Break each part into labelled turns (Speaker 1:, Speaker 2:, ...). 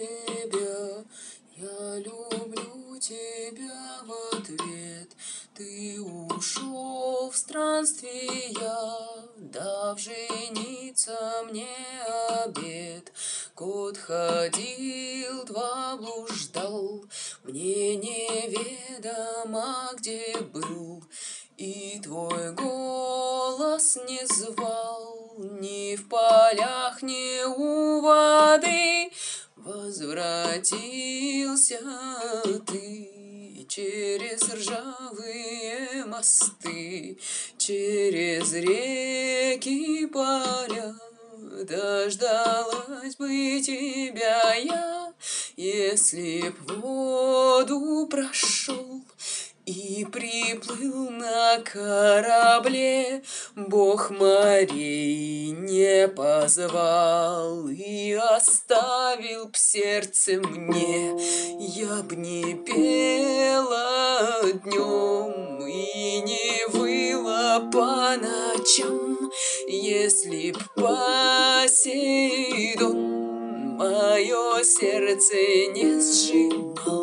Speaker 1: тебя, я люблю тебя в ответ. Ты ушел в странствия, дав жениться мне обед. Кот ходил, два блуждал, мне неведомо, где был. И твой голос не звал ни в полях, ни у воды. Возвратился ты через ржавые мосты, Через реки поля. Дождалась бы тебя я, если б воду прошел и приплыл на корабле, Бог морей не позвал и оставил б сердце мне. Я б не пела днем и не выла по ночам, Если б Посейдон мое сердце не сжимал.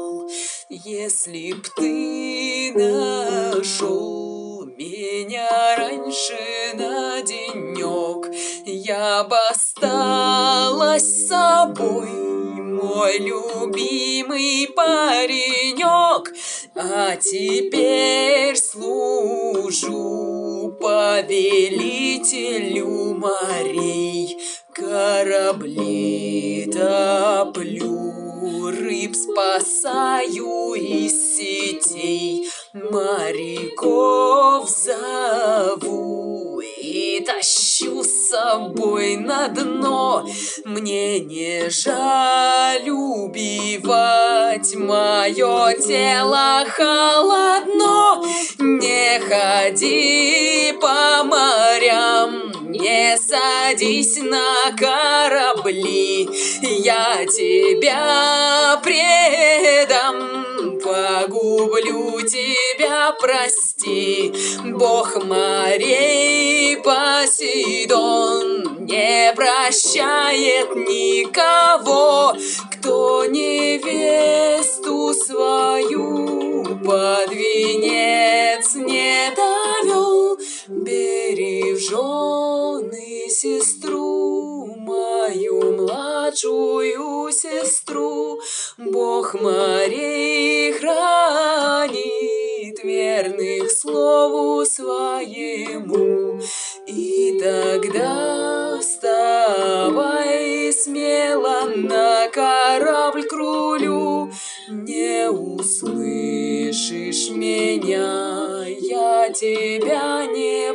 Speaker 1: Если б ты нашел меня раньше на денек, Я бы осталась собой, мой любимый паренек, А теперь служу повелителю морей, Корабли топлю, рыб спасаю из сетей, Моряков зову и тащу с собой на дно. Мне не жаль убивать, мое тело холодно. Не ходи по садись на корабли, я тебя предам, погублю тебя, прости, Бог морей Посейдон не прощает никого, кто невесту свою под венец не довел. Жены сестру, мою младшую сестру, Бог морей хранит верных слову своему. И тогда вставай смело на корабль к рулю, Не услышишь меня, я тебя не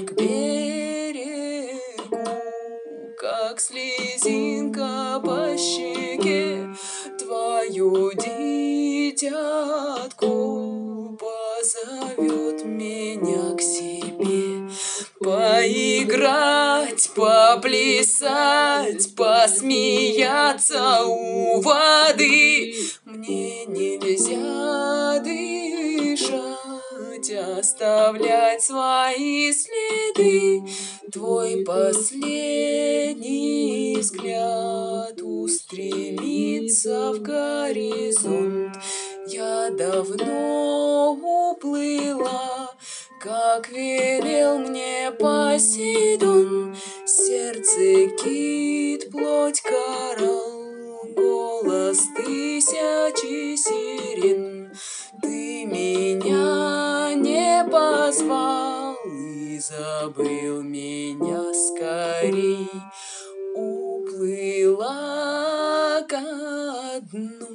Speaker 1: к берегу, как слезинка по щеке, Твою дитятку позовет меня к себе. Поиграть, поплясать, посмеяться у воды. Мне нельзя дышать, оставлять свои следы. Твой последний взгляд устремится в горизонт. Я давно уплыла, как велел мне Посейдон, сердце кит, плоть коралл, голос тысячи сирен. Позвал и забыл меня скорей, уплыла ко дну.